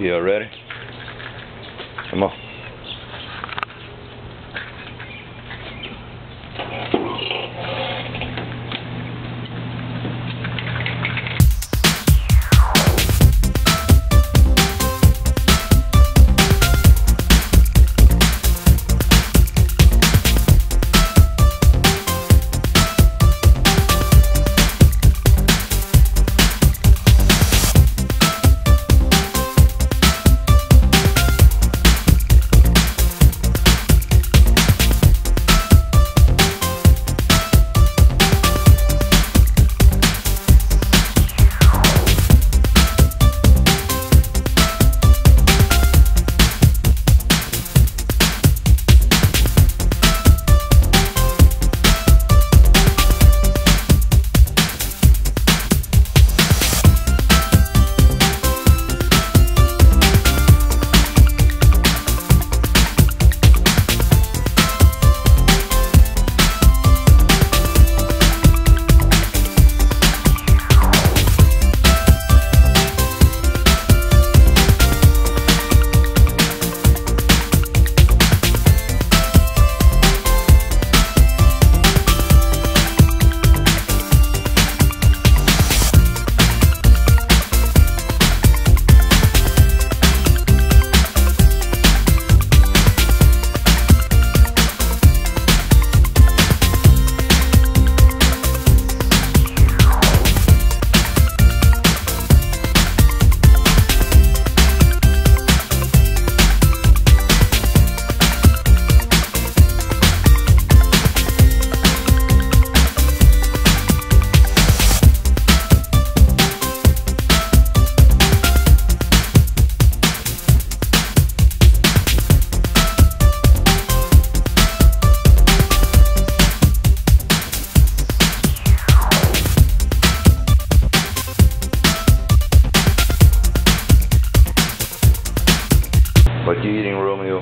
You ready? Come on. But you eating Romeo?